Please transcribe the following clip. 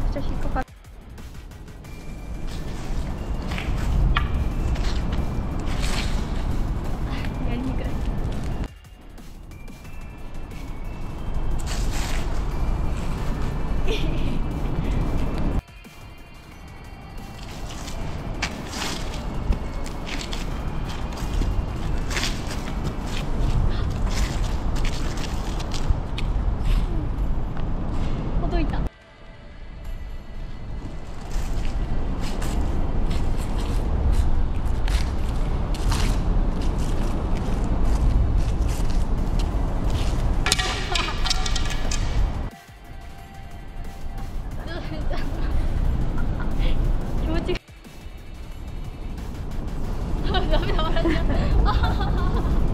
chociaż i kocham. 涙笑っちゃった。